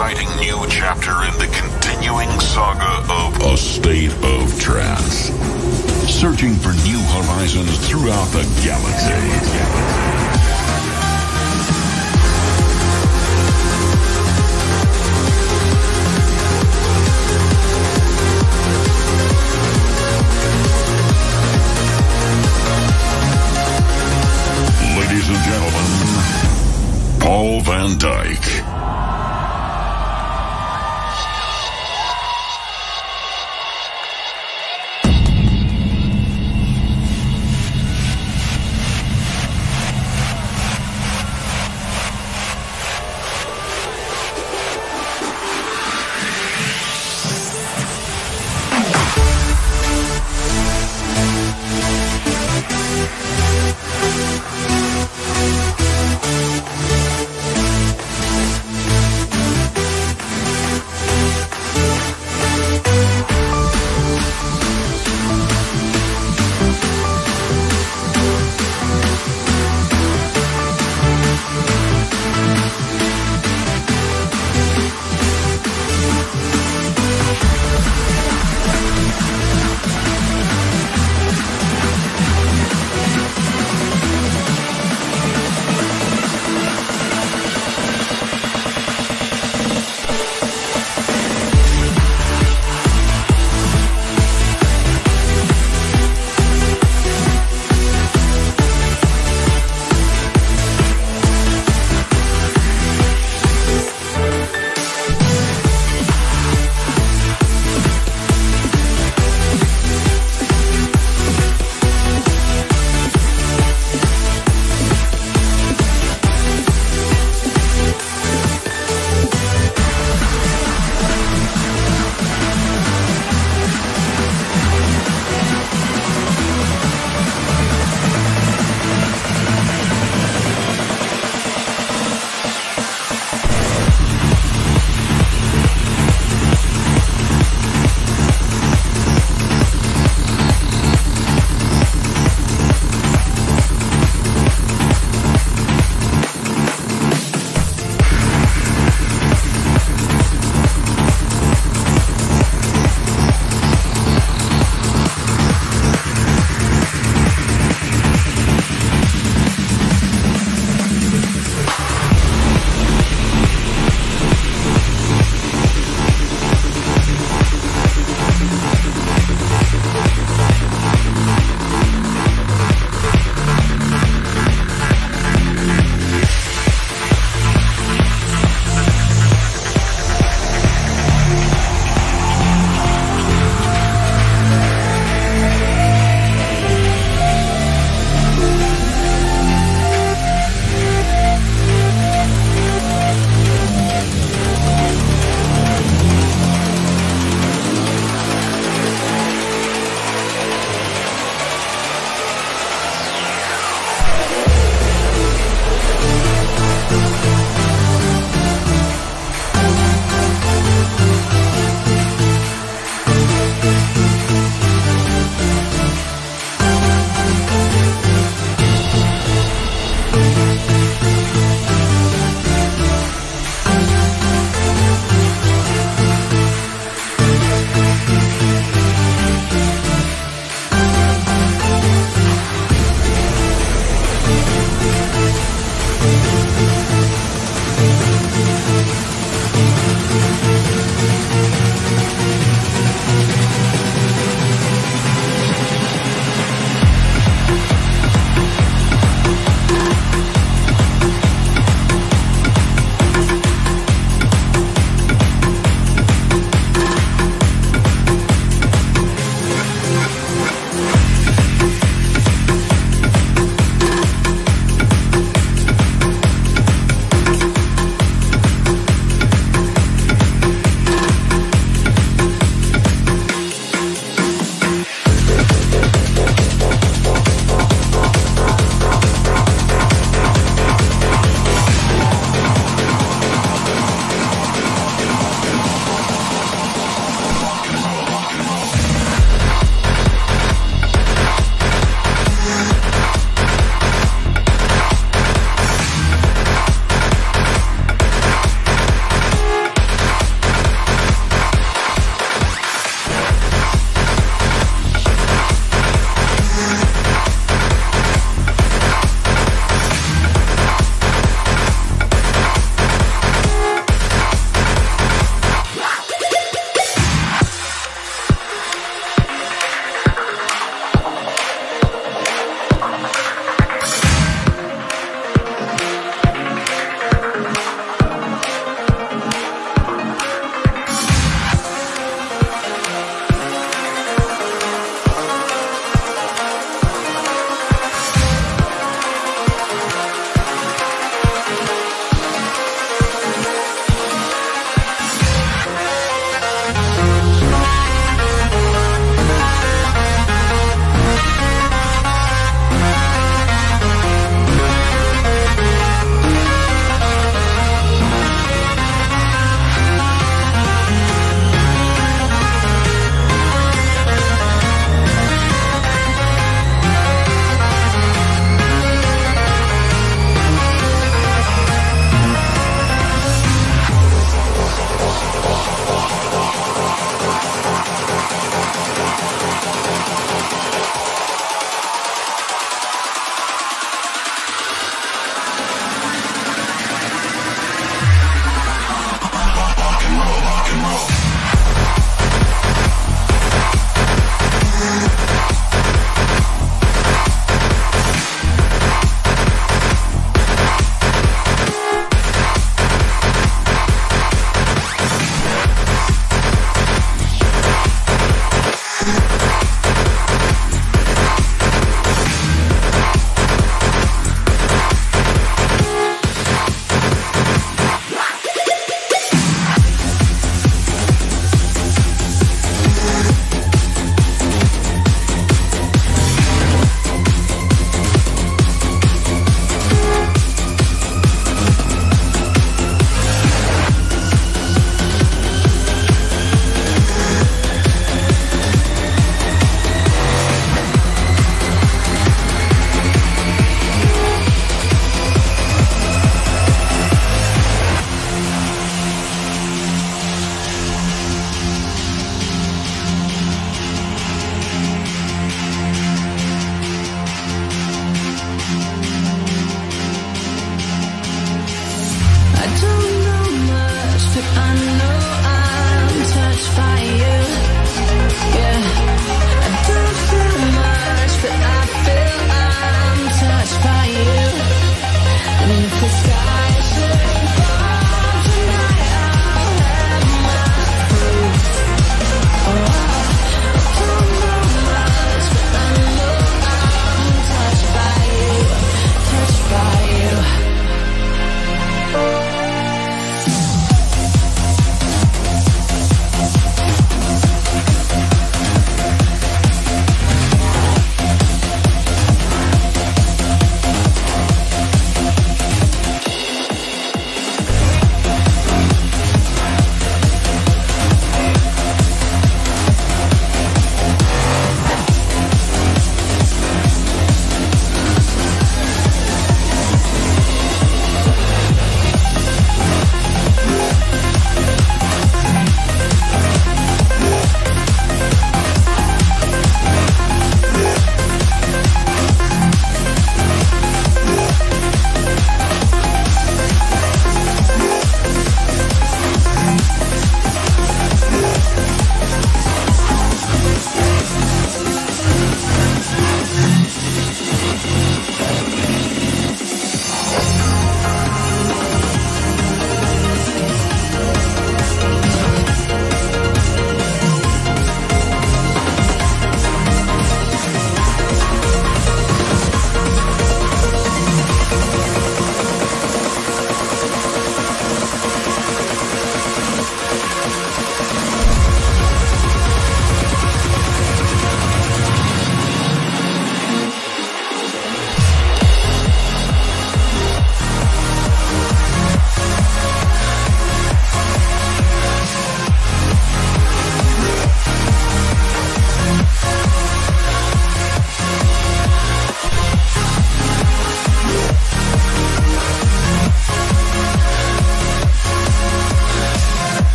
exciting new chapter in the continuing saga of A State of Trance. Searching for new horizons throughout the galaxy. Ladies and gentlemen, Paul Van Dyk.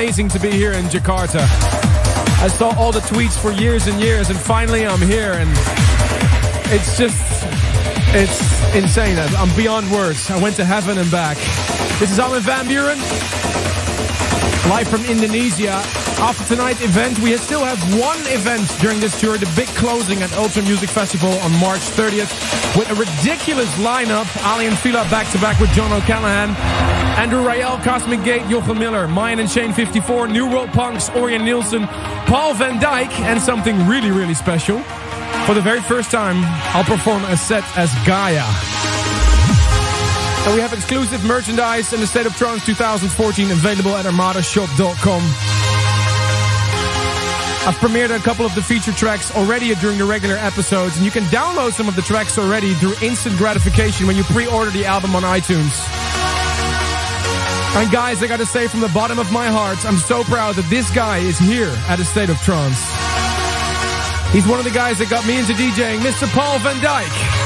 Amazing to be here in Jakarta. I saw all the tweets for years and years, and finally I'm here, and it's just, it's insane. I'm beyond words. I went to heaven and back. This is Armin van Buuren, live from Indonesia. After tonight's event, we still have one event during this tour, the big closing at Ultra Music Festival on March 30th with a ridiculous lineup. Aly and Fila back to back with John O'Callaghan, Andrew Rayel, Cosmic Gate, Jochen Miller, Myon and Shane 54, New World Punx, Orjan Nilsen, Paul van Dyk, and something really, really special. For the very first time, I'll perform a set as Gaia. And we have exclusive merchandise in the State of Trance 2014 available at armadashop.com. I've premiered a couple of the feature tracks already during the regular episodes, and you can download some of the tracks already through instant gratification when you pre-order the album on iTunes. And guys, I gotta say from the bottom of my heart, I'm so proud that this guy is here at a State of Trance. He's one of the guys that got me into DJing, Mr. Paul van Dyk.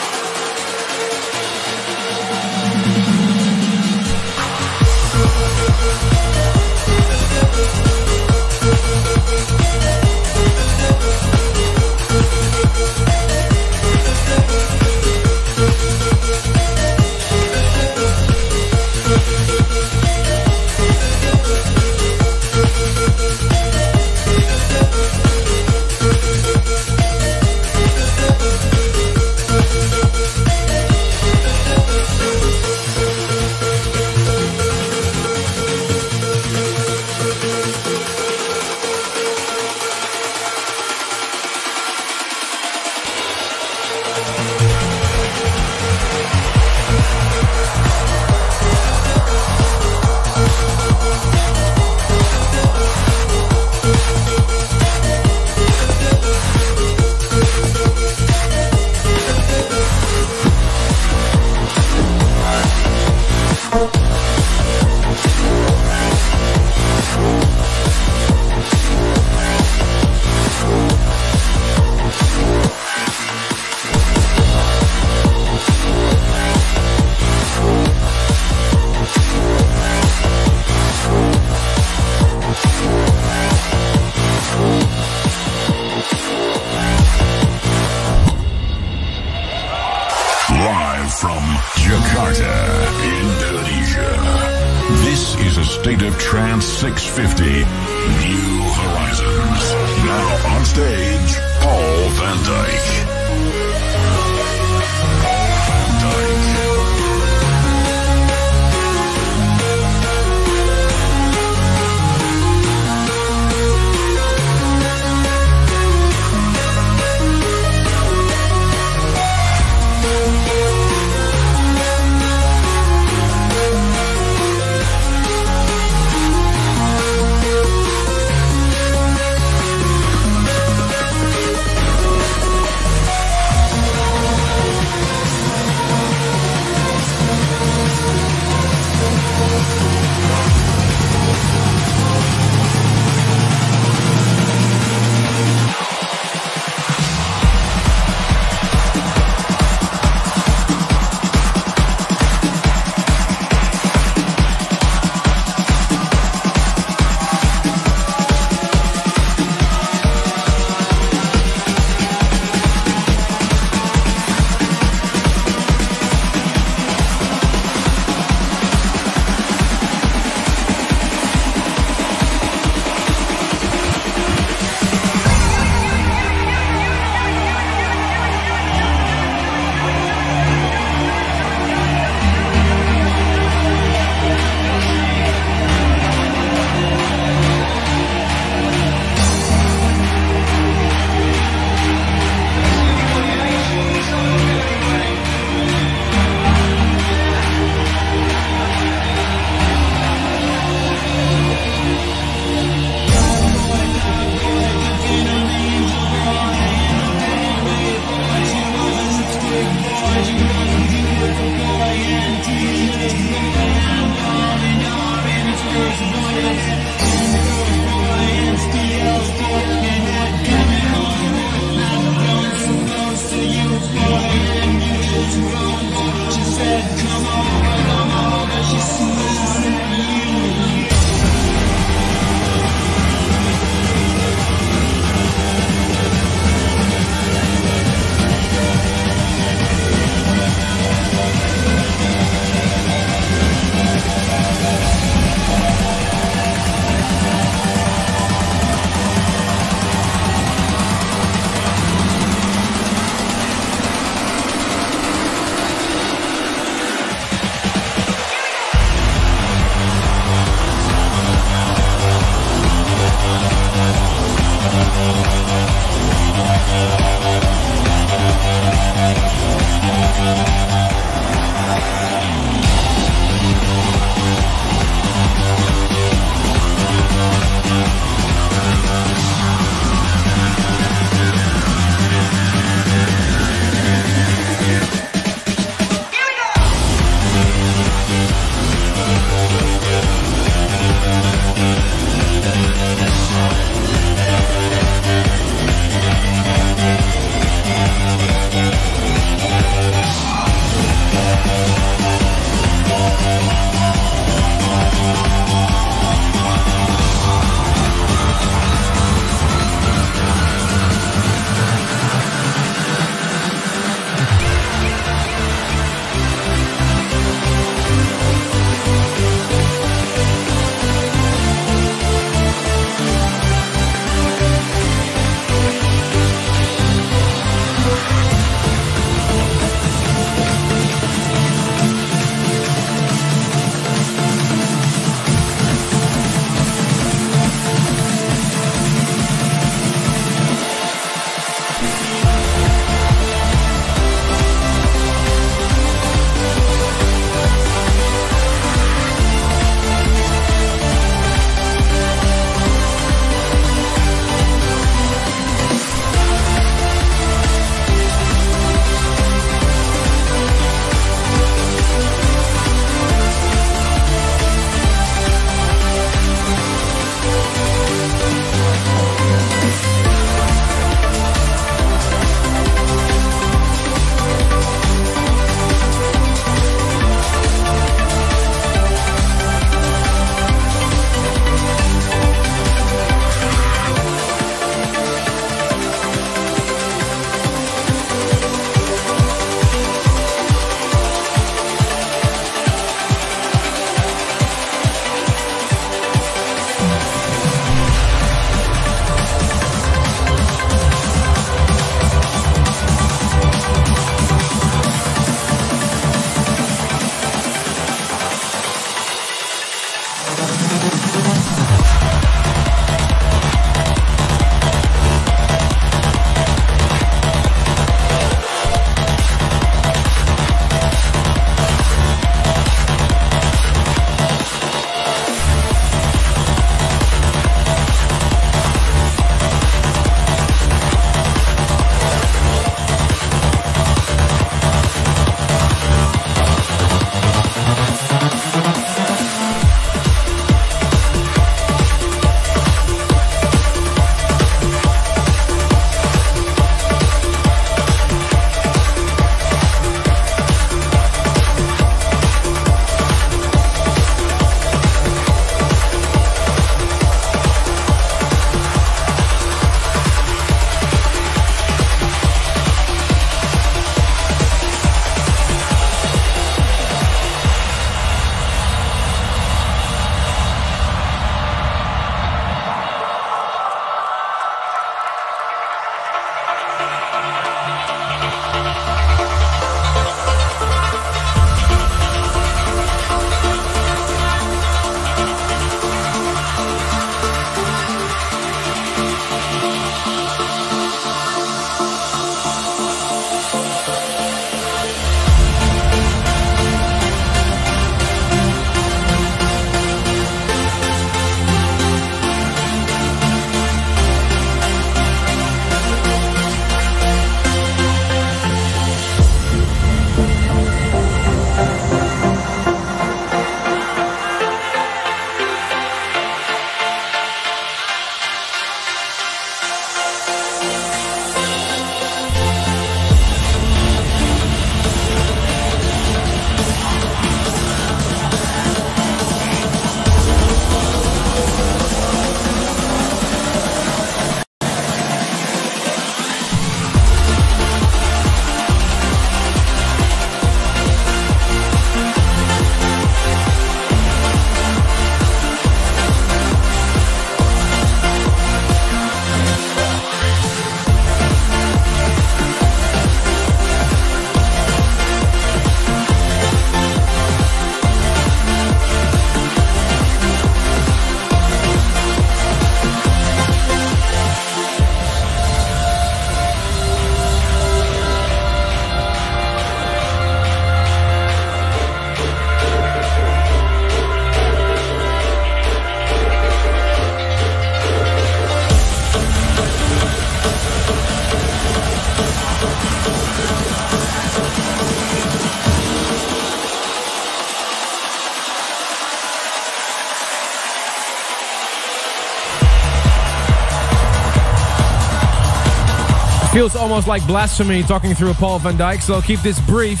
Feels almost like blasphemy talking through Paul van Dyk, so I'll keep this brief.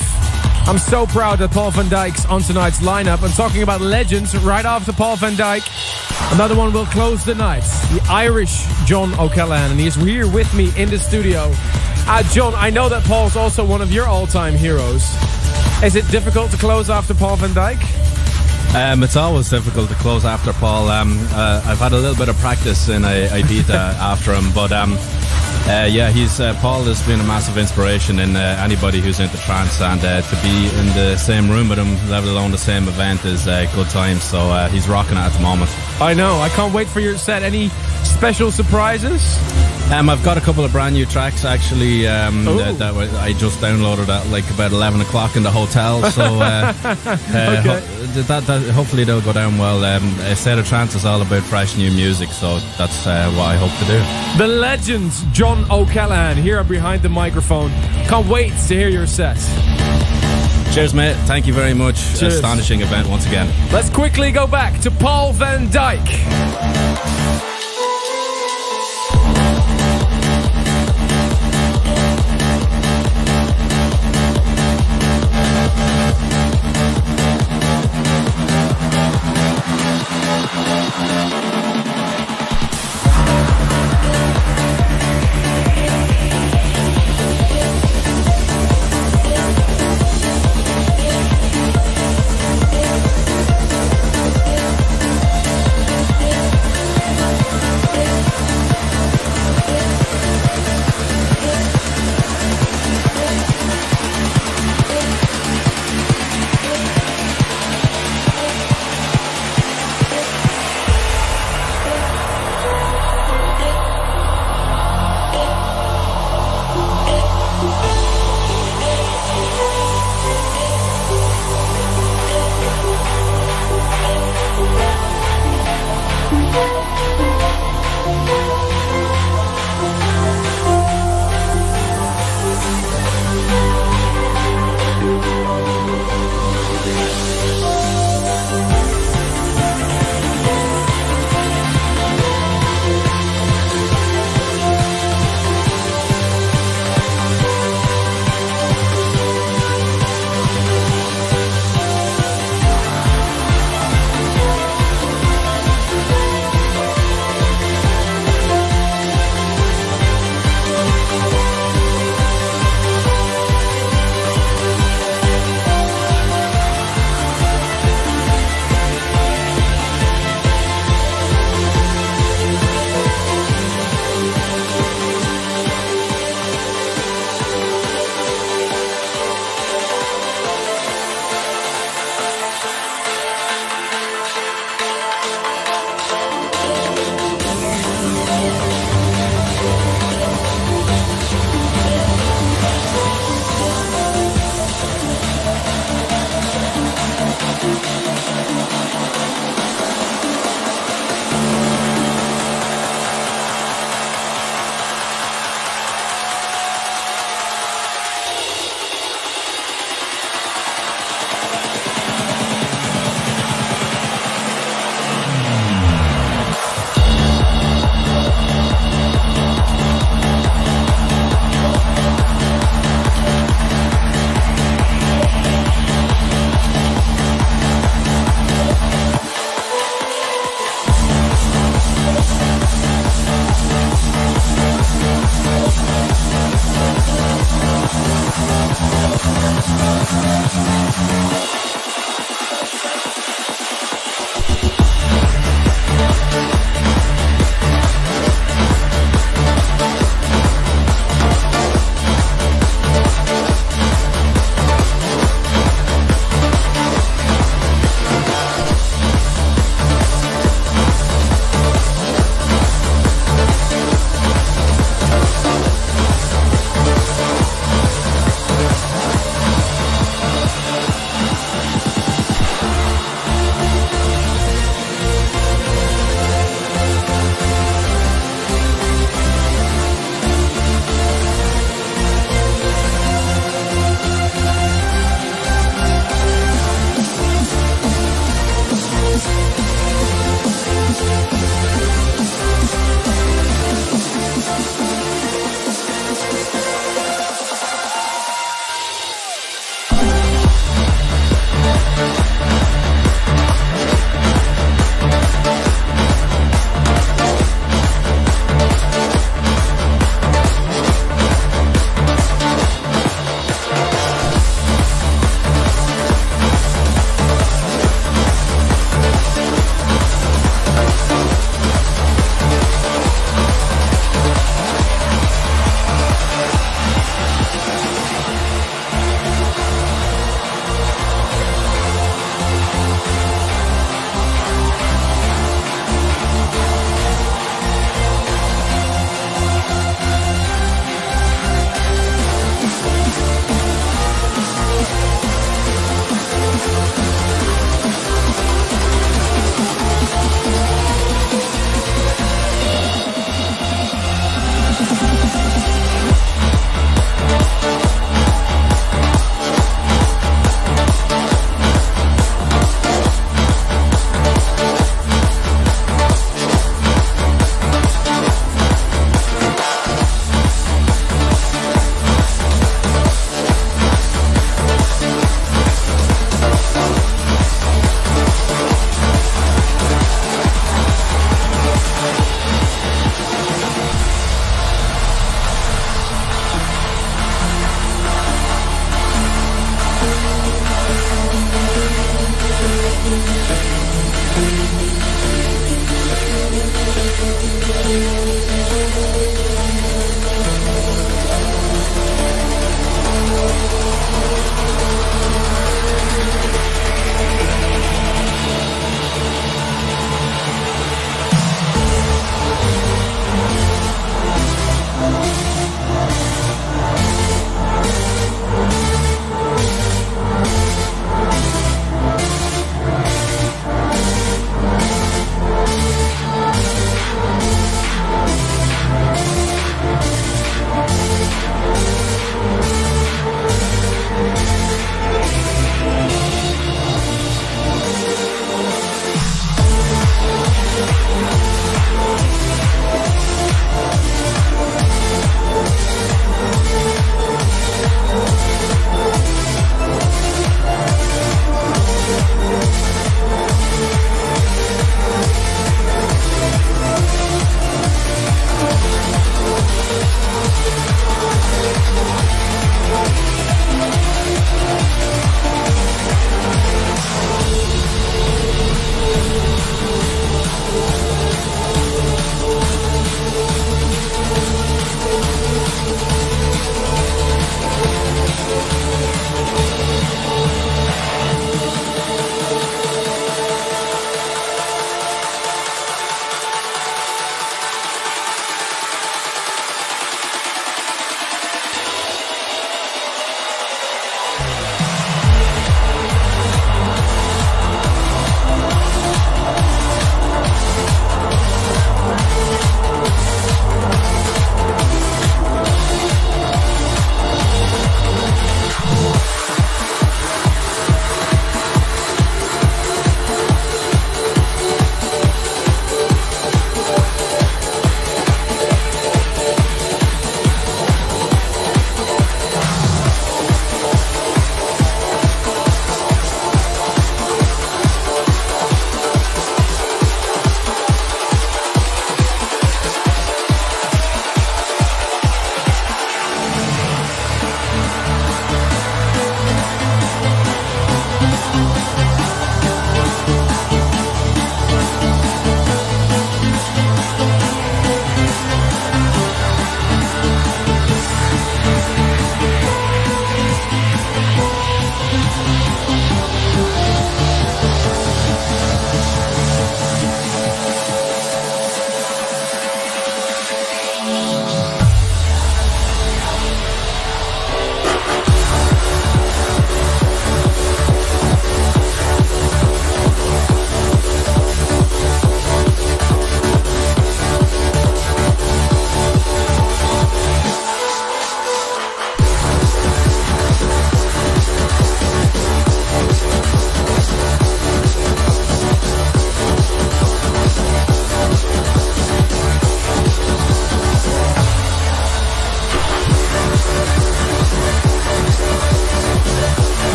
I'm so proud that Paul van Dyk's on tonight's lineup. And talking about legends, right after Paul van Dyk, another one will close the night. The Irish John O'Callaghan, and he's here with me in the studio. Uh, John, I know that Paul's also one of your all-time heroes. Is it difficult to close after Paul van Dyk? Um, it's always difficult to close after Paul. Um, uh, I've had a little bit of practice in Ibiza after him, but um, uh, yeah, he's uh, Paul has been a massive inspiration in uh, anybody who's into trance, and uh, to be in the same room with him, let alone the same event, is uh, good times. So uh, he's rocking it at the moment. I know. I can't wait for your set. Any special surprises? Um, I've got a couple of brand new tracks actually um, that, that, I just downloaded at like about eleven o'clock in the hotel. So uh, okay. ho- that, that, hopefully they'll go down well. Um, of Trance is all about fresh new music, so that's uh, what I hope to do. The legends John O'Callaghan here behind the microphone. Can't wait to hear your set. Cheers, mate. Thank you very much. Cheers. Astonishing event once again. Let's quickly go back to Paul van Dyk.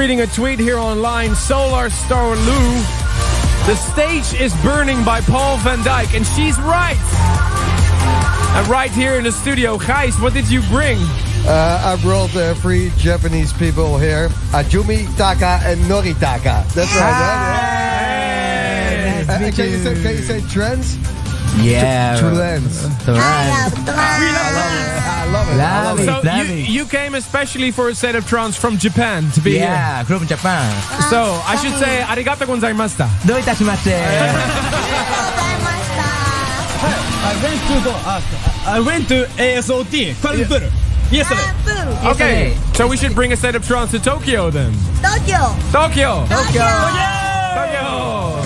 Reading a tweet here online. Solar Star Lou. The stage is burning by Paul van Dyk, and she's right. And right here in the studio, Gijs, what did you bring? Uh, I brought uh, three Japanese people here: Ajumi, Taka, and Noritaka. That's right. Hey. Huh? Uh, can, you say, can you say trends? Yeah. True lens love it. Love, love it. So love you, it. you came especially for a set of trance from Japan to be yeah, here. Yeah, grew up in Japan. So I should say ah. arigato gozaimashita. Do itashimashite. I went to go, uh, I went to ASOT, Kuala Yesterday. Ah, okay, yesterday. so we should bring a set of trance to Tokyo then. Tokyo. Tokyo. Tokyo. Tokyo. Tokyo.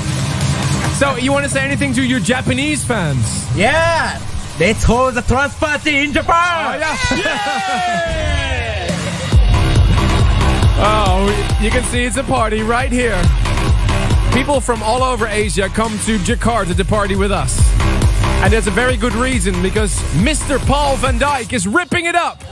So you want to say anything to your Japanese fans? Yeah. Let's hold the trance party in Japan! Oh, oh, you can see it's a party right here. People from all over Asia come to Jakarta to party with us. And there's a very good reason because Mr. Paul van Dyk is ripping it up.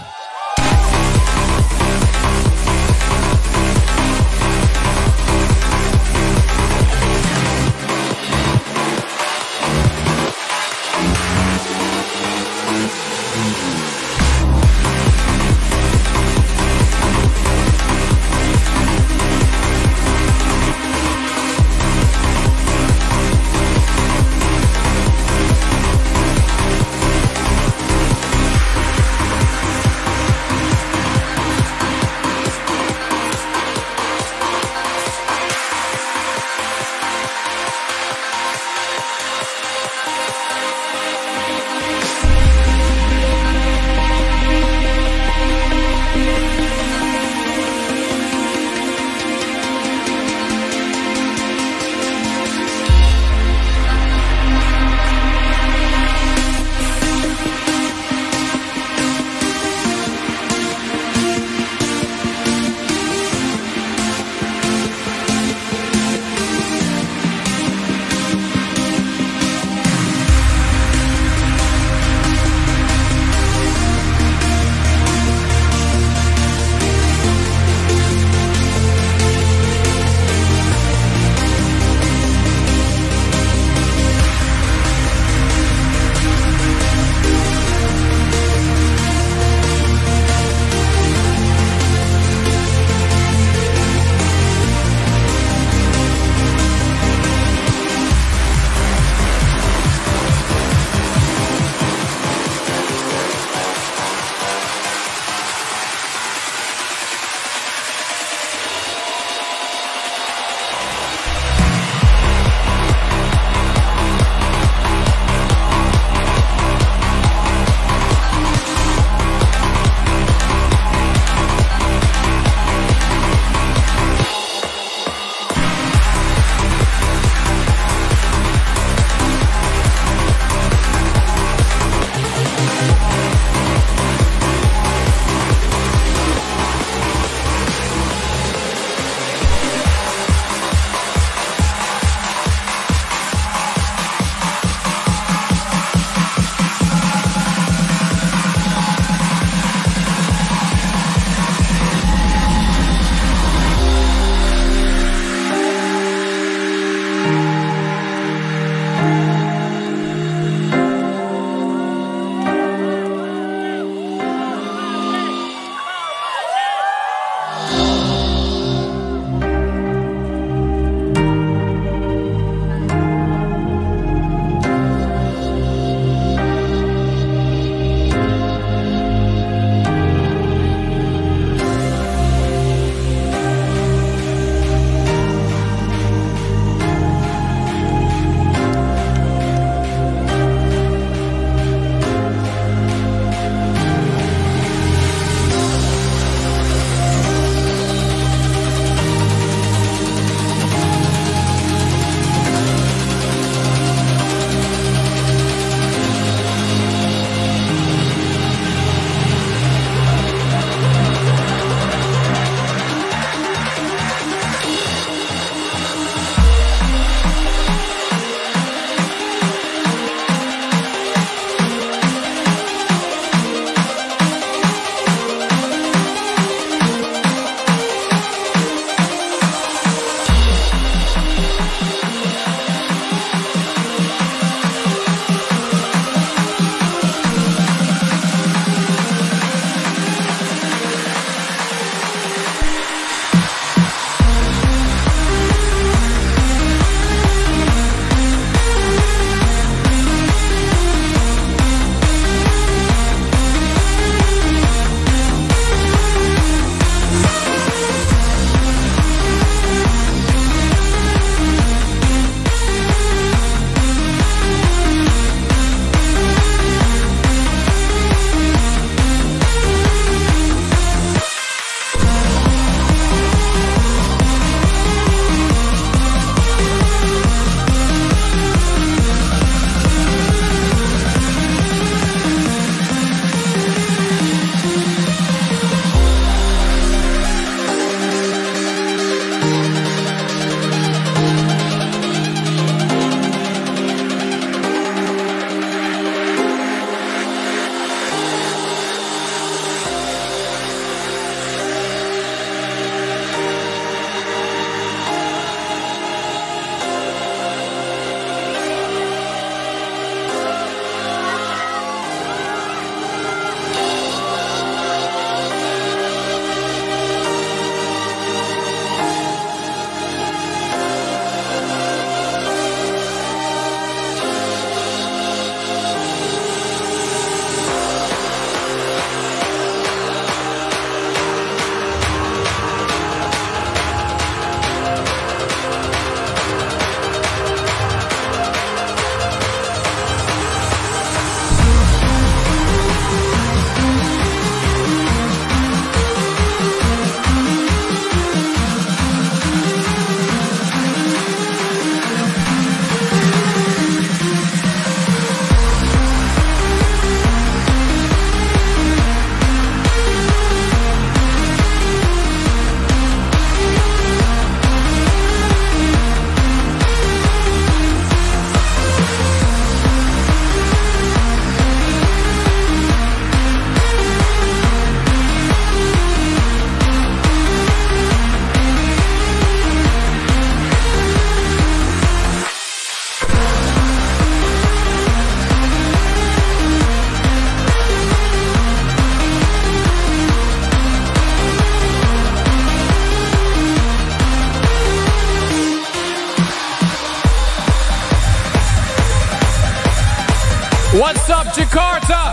What's up, Jakarta?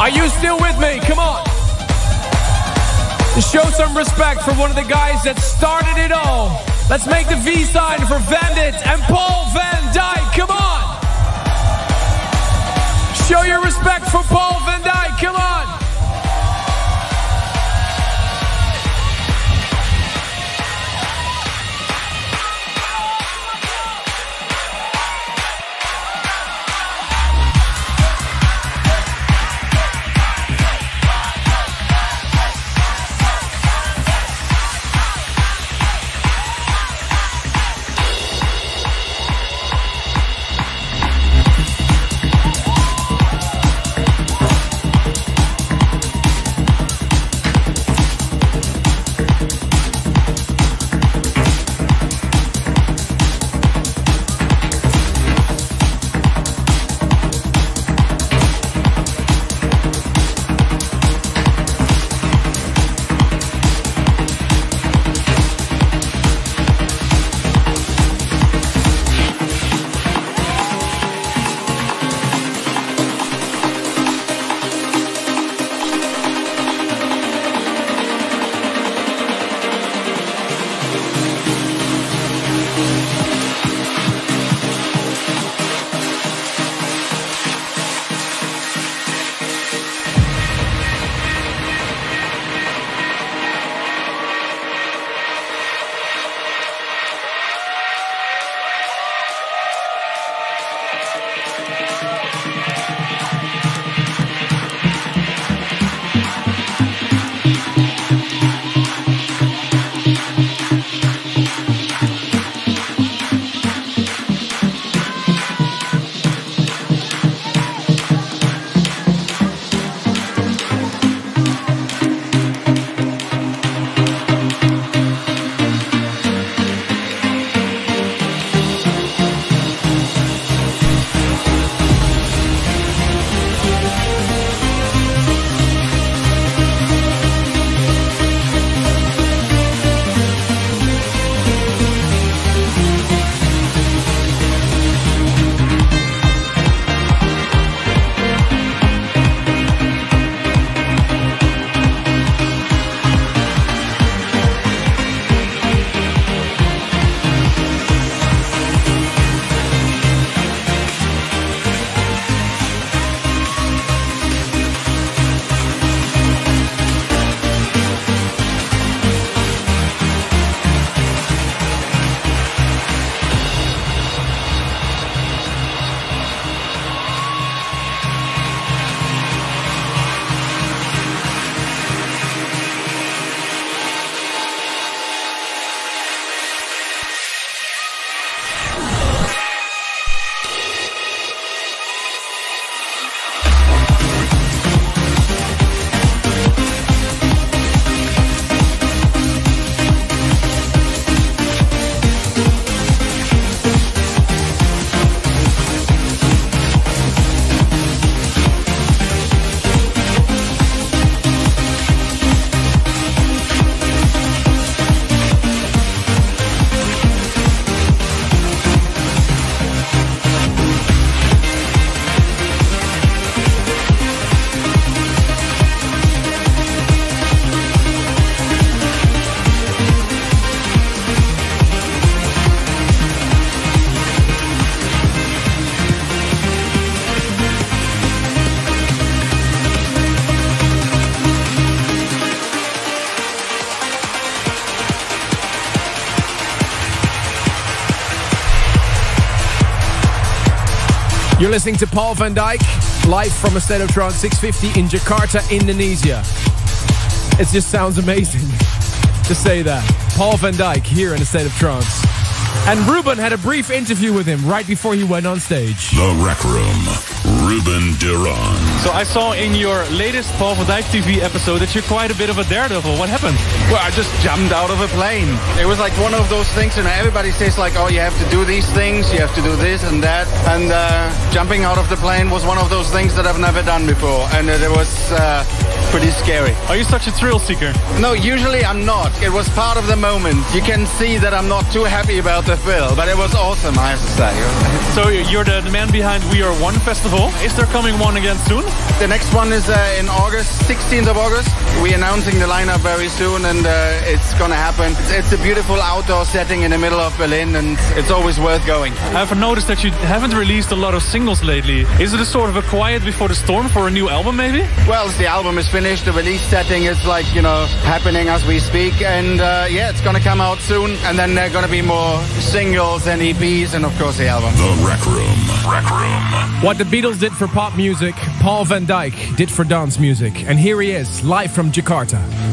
Are you still with me? Come on. Show some respect for one of the guys that started it all. Let's make the V sign for Vandit and Paul Van Dyk. Come on. Show your respect for Paul Van Dyk. Come on. Listening to Paul van Dyk live from a State of Trance 650 in Jakarta, Indonesia. It just sounds amazing to say that. Paul van Dyk here in a State of Trance. And Ruben had a brief interview with him right before he went on stage. The Rec Room. Ruben de Ronde. So I saw in your latest Paul van Dyk TV episode that you're quite a bit of a daredevil. What happened? Well, I just jumped out of a plane. It was like one of those things, and everybody says like, "Oh, you have to do these things, you have to do this and that." And uh, jumping out of the plane was one of those things that I've never done before, and it was uh, pretty scary. Are you such a thrill seeker? No, usually I'm not. It was part of the moment. You can see that I'm not too happy about the thrill, but it was awesome, I have to say. So you're the, the man behind We Are One Festival. Is there coming one again soon? The next one is uh, in August, 16th of August. We're announcing the lineup very soon, and uh, it's gonna happen. It's, it's a beautiful outdoor setting in the middle of Berlin, and it's always worth going. I've noticed that you haven't released a lot of singles lately. Is it a sort of a quiet before the storm for a new album, maybe? Well, the album is finished. The release setting is like, you know, happening as we speak. And uh, yeah, it's going to come out soon. And then there are going to be more singles and EPs and, of course, the album. The Rec Room. Rec Room. What the Beatles did for pop music, Paul van Dyk did for dance music. And here he is, live from Jakarta.